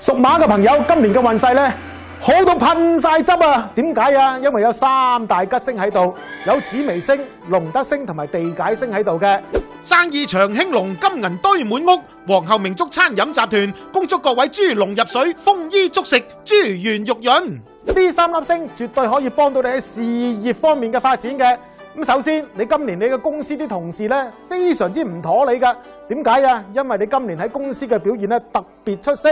馬嘅朋友今年嘅運勢咧，好到噴晒汁啊！點解啊？因為有三大吉星喺度，有紫微星、龍德星同埋地解星喺度嘅。生意長興隆，金銀堆滿屋。皇后明珠餐飲集團恭祝各位豬籠入水，豐衣足食，珠圓玉潤。呢三粒星絕對可以幫到你喺事業方面嘅發展嘅。咁首先，你今年你嘅公司啲同事咧非常之唔妥你噶。點解啊？因為你今年喺公司嘅表現咧特別出色。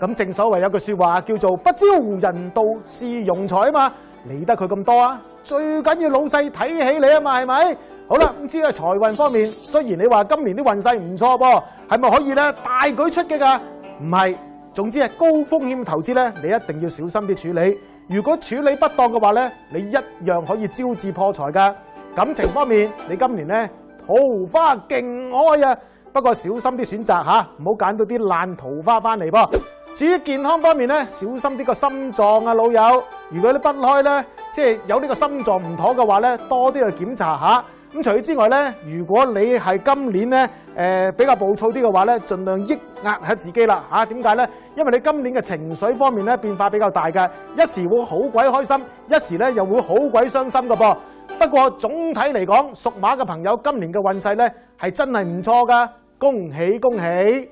咁正所謂有句説話叫做不招人妒是庸才啊嘛，理得佢咁多啊？最緊要老細睇起你啊嘛，係咪？好啦，咁至於係財運方面，雖然你話今年啲運勢唔錯噃，係咪可以咧大舉出擊㗎？唔係。總之係高風險投資咧，你一定要小心啲處理。如果處理不當嘅話咧，你一樣可以招致破財噶。感情方面，你今年咧桃花勁開啊，不過小心啲選擇吓，唔好揀到啲爛桃花翻嚟噃。至於健康方面咧，小心啲個心臟啊，老友。如果你不開咧，即係有呢個心臟唔妥嘅話咧，多啲去檢查下。咁除此之外咧，如果你係今年咧誒、呃、比較暴躁啲嘅話咧，盡量抑壓下自己啦嚇。點解咧？因為你今年嘅情緒方面咧變化比較大嘅，一時會好鬼開心，一時咧又會好鬼傷心嘅噃。不過總體嚟講，屬馬嘅朋友今年嘅運勢咧係真係唔錯噶，恭喜恭喜！